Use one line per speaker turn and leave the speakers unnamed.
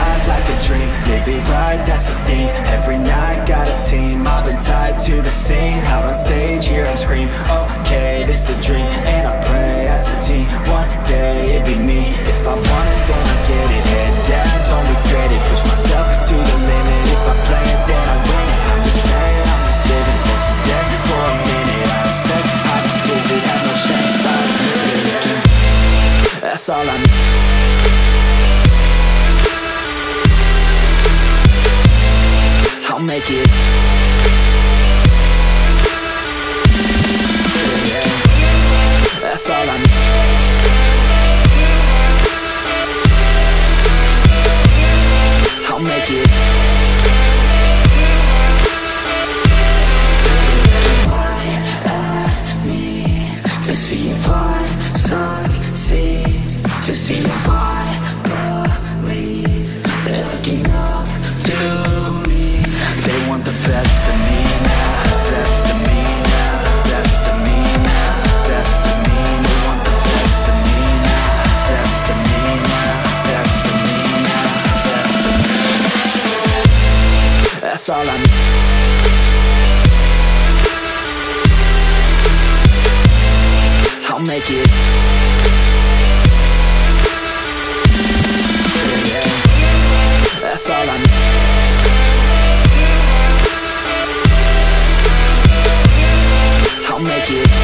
a dream Live it right, that's the theme Every night, got a team I've been tied to the scene. Out on stage, hear them scream Okay, this the dream. And I pray as a team One day, it be me. If I want it, then I get it. Head down, don't regret it. Push myself to the limit. If I play it, then I win it. I'm just saying, I'm just living for today. For a minute, I respect I just visit, have no shame. Admit it. That's all I need It. That's all I need. I'll make it. To see if I succeed To see if I believe looking up that's all I need. I'll make it. that's all I need I'll make it